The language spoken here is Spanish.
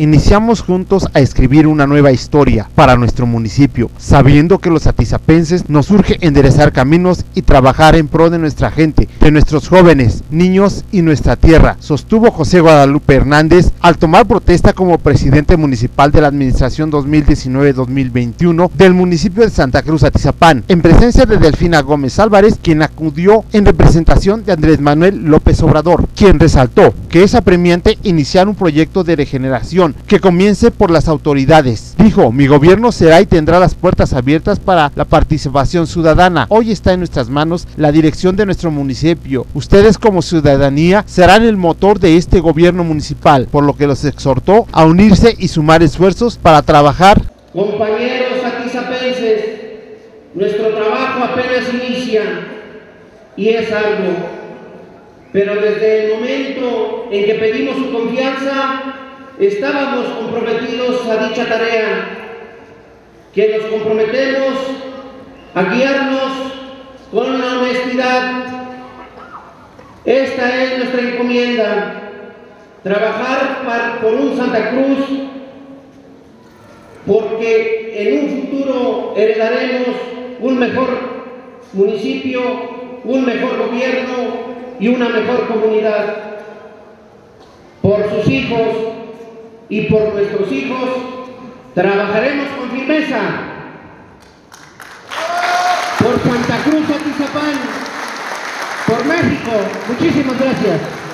Iniciamos juntos a escribir una nueva historia para nuestro municipio, sabiendo que los atizapenses nos urge enderezar caminos y trabajar en pro de nuestra gente, de nuestros jóvenes, niños y nuestra tierra, sostuvo José Guadalupe Hernández al tomar protesta como presidente municipal de la administración 2019-2021 del municipio de Santa Cruz Atizapán, en presencia de Delfina Gómez Álvarez, quien acudió en representación de Andrés Manuel López Obrador, quien resaltó que es apremiante iniciar un proyecto de regeneración que comience por las autoridades. Dijo, mi gobierno será y tendrá las puertas abiertas para la participación ciudadana. Hoy está en nuestras manos la dirección de nuestro municipio. Ustedes como ciudadanía serán el motor de este gobierno municipal, por lo que los exhortó a unirse y sumar esfuerzos para trabajar. Compañeros atizapenses, nuestro trabajo apenas inicia y es algo pero desde el momento en que pedimos su confianza, estábamos comprometidos a dicha tarea, que nos comprometemos a guiarnos con la honestidad. Esta es nuestra encomienda, trabajar por un Santa Cruz, porque en un futuro heredaremos un mejor municipio, un mejor gobierno y una mejor comunidad. Por sus hijos, y por nuestros hijos trabajaremos con firmeza por Santa Cruz Atizapán, por México. Muchísimas gracias.